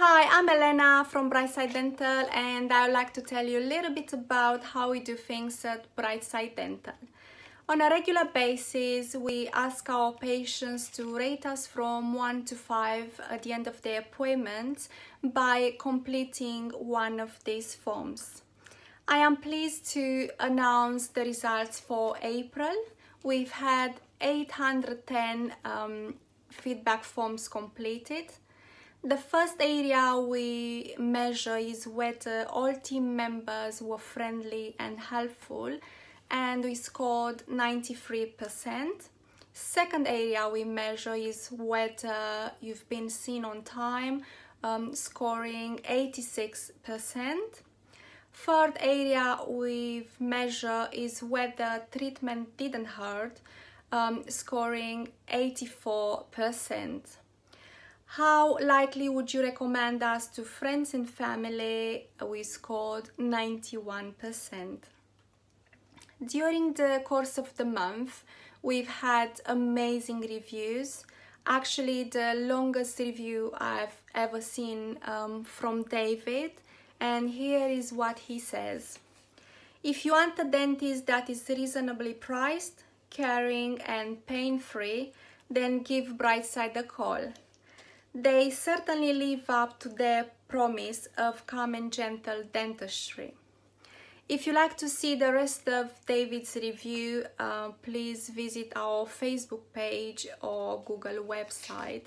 Hi, I'm Elena from Brightside Dental and I would like to tell you a little bit about how we do things at Brightside Dental. On a regular basis, we ask our patients to rate us from 1 to 5 at the end of their appointment by completing one of these forms. I am pleased to announce the results for April. We've had 810 um, feedback forms completed. The first area we measure is whether all team members were friendly and helpful and we scored 93%. Second area we measure is whether you've been seen on time, um, scoring 86%. Third area we measure is whether treatment didn't hurt, um, scoring 84%. How likely would you recommend us to friends and family? We scored 91%. During the course of the month, we've had amazing reviews. Actually, the longest review I've ever seen um, from David, and here is what he says. If you want a dentist that is reasonably priced, caring, and pain free, then give Brightside a call. They certainly live up to their promise of calm and gentle dentistry. If you like to see the rest of David's review, uh, please visit our Facebook page or Google website.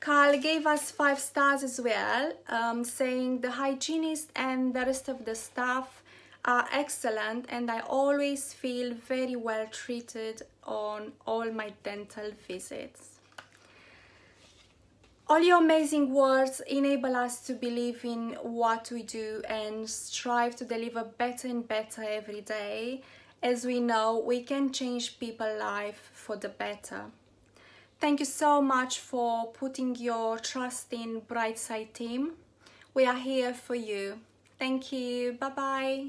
Carl gave us five stars as well, um, saying the hygienist and the rest of the staff are excellent and I always feel very well treated on all my dental visits. All your amazing words enable us to believe in what we do and strive to deliver better and better every day. As we know, we can change people's life for the better. Thank you so much for putting your trust in Brightside team. We are here for you. Thank you. Bye-bye.